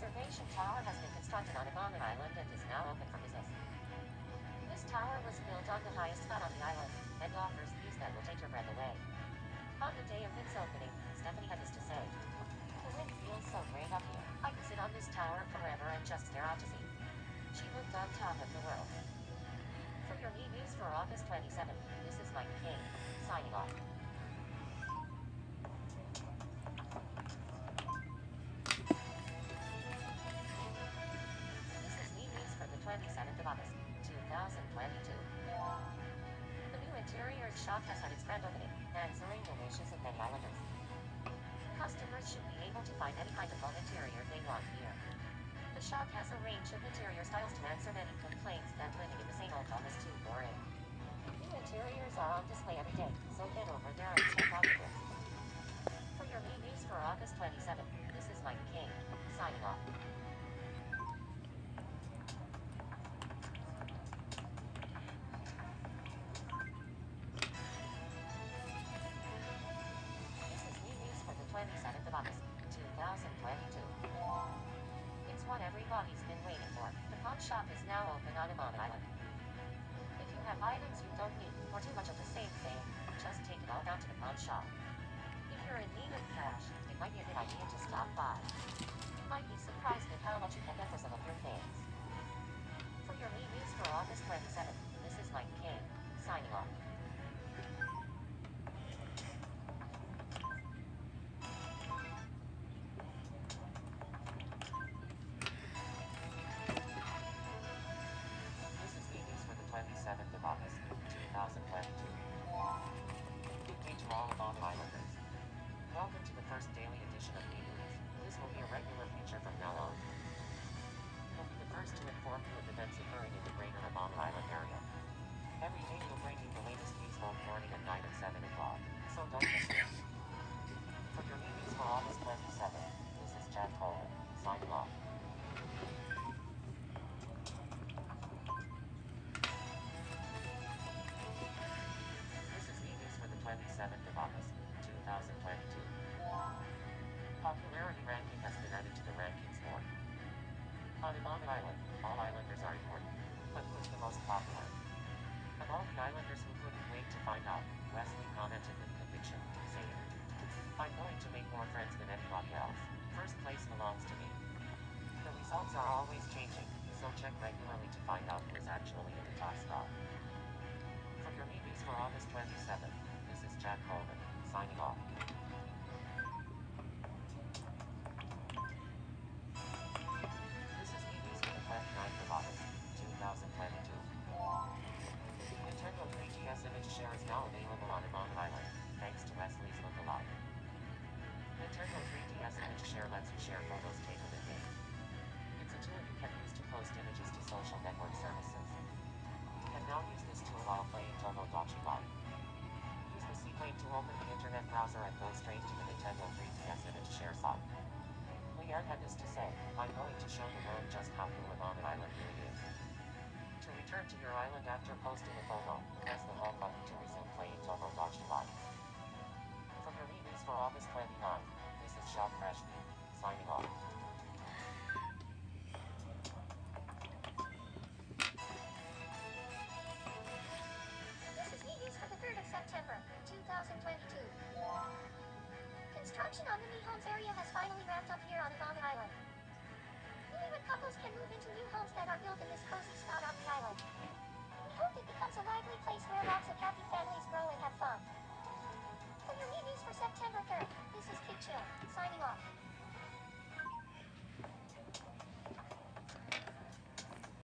observation tower has been constructed on Abana Island and is now open for business. This tower was built on the highest spot on the island and offers views that will take your breath away. On the day of its opening, Stephanie had this to say. The wind feels so great up here. I could sit on this tower forever and just stare out to sea. She looked on top of the world. For your e-news for August 27th, this is Mike Kane, opening, answering the wishes of many islanders. Customers should be able to find any kind of home interior they want here. The shop has a range of interior styles to answer many complaints that living in the same old home is too boring. New interiors are on display every day, so head over there and check out the. For your reviews for August 27th, this is Mike King, signing off. 27th of August, 2022. It's what everybody's been waiting for. The pawn shop is now open on Amon Island. If you have items you don't need, or too much of the same thing, just take it all down to the pawn shop. If you're in need of cash, it might be a good idea to stop by. You might be surprised at how much you can get for some of your things. For your reviews for August 27th, 7th of August, 2022. Popularity ranking has been added to the rankings board. On Among Island, all islanders are important, but who's the most popular? Among the islanders who couldn't wait to find out, Wesley commented with conviction, saying, I'm going to make more friends than anybody else. First place belongs to me. The results are always changing, so check regularly to find out who's actually in the top spot. For your meetings for August 27th, Jack Coleman, signing off. This is for the 29th of 2022. Nintendo 3DS Image Share is now available on Amon Island, thanks to Wesley's lookalike. Nintendo 3DS Image Share lets you share photos taken in game. It's a tool you can use to post images to social network services. You can now use this tool while playing Tomodachi Life. Use to open the internet browser and go straight to the Nintendo 3DS Image Share site. Leanne had this to say, I'm going to show the world just how cool Amon Island really is. To return to your island after posting a photo, press the home button to resume playing Dachi Live. From your reviews for August 29th, this is Shop Freshly, signing off. Couples can move into new homes that are built in this cozy spot on the island. Hope it becomes a lively place where lots of happy families grow and have fun. The new news for September 3rd. This is Kid Chill, signing off.